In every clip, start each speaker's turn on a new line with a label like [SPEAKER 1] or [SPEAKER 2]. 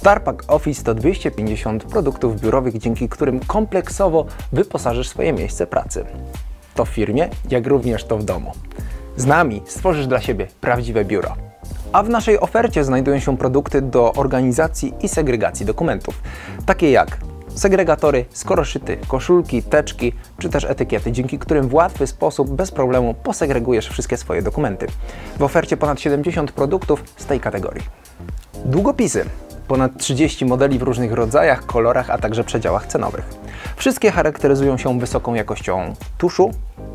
[SPEAKER 1] StarPack Office to 250 produktów biurowych, dzięki którym kompleksowo wyposażysz swoje miejsce pracy. To w firmie, jak również to w domu. Z nami stworzysz dla siebie prawdziwe biuro. A w naszej ofercie znajdują się produkty do organizacji i segregacji dokumentów, takie jak segregatory, skoroszyty, koszulki, teczki czy też etykiety, dzięki którym w łatwy sposób, bez problemu posegregujesz wszystkie swoje dokumenty. W ofercie ponad 70 produktów z tej kategorii. Długopisy. Ponad 30 modeli w różnych rodzajach, kolorach, a także przedziałach cenowych. Wszystkie charakteryzują się wysoką jakością tuszu,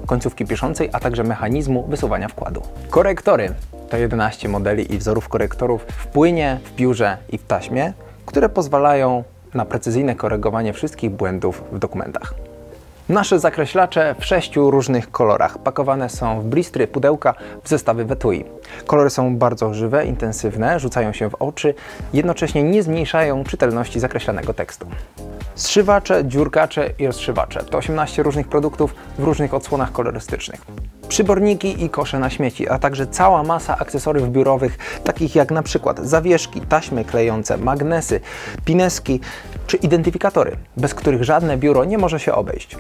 [SPEAKER 1] końcówki piszącej, a także mechanizmu wysuwania wkładu. Korektory to 11 modeli i wzorów korektorów w płynie, w biurze i w taśmie, które pozwalają na precyzyjne korygowanie wszystkich błędów w dokumentach. Nasze zakreślacze w sześciu różnych kolorach. Pakowane są w blistry, pudełka, w zestawy Wetui. Kolory są bardzo żywe, intensywne, rzucają się w oczy, jednocześnie nie zmniejszają czytelności zakreślanego tekstu. Zszywacze, dziurkacze i rozszywacze to 18 różnych produktów w różnych odsłonach kolorystycznych. Przyborniki i kosze na śmieci, a także cała masa akcesoriów biurowych, takich jak na przykład zawieszki, taśmy klejące, magnesy, pineski czy identyfikatory, bez których żadne biuro nie może się obejść.